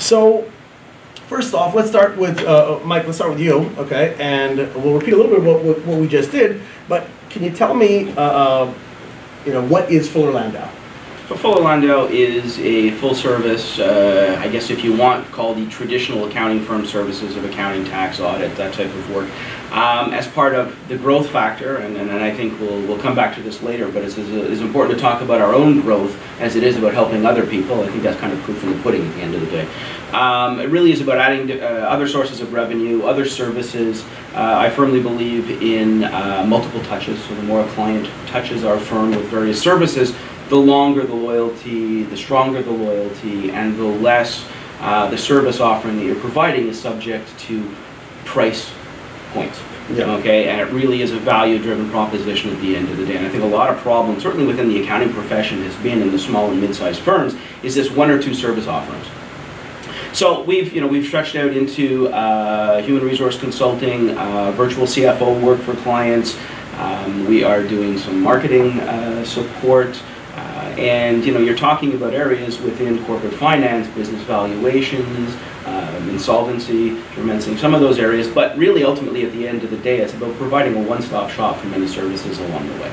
So, first off, let's start with, uh, Mike, let's start with you, okay? And we'll repeat a little bit what, what, what we just did, but can you tell me, uh, uh, you know, what is Fuller Landau? So Fuller Landau is a full-service, uh, I guess if you want, called the traditional accounting firm services of accounting, tax, audit, that type of work. Um, as part of the growth factor, and, and I think we'll, we'll come back to this later, but it's, it's important to talk about our own growth as it is about helping other people. I think that's kind of proof in the pudding at the end of the day. Um, it really is about adding to, uh, other sources of revenue, other services. Uh, I firmly believe in uh, multiple touches, so the more a client touches our firm with various services, the longer the loyalty, the stronger the loyalty, and the less uh, the service offering that you're providing is subject to price points. Yeah. Okay, and it really is a value-driven proposition at the end of the day. And I think a lot of problems, certainly within the accounting profession, has been in the small and mid-sized firms, is this one or two service offerings. So we've, you know, we've stretched out into uh, human resource consulting, uh, virtual CFO work for clients. Um, we are doing some marketing uh, support. And you know, you're talking about areas within corporate finance, business valuations, um, insolvency, mentioning some of those areas, but really ultimately at the end of the day, it's about providing a one-stop shop for many services along the way.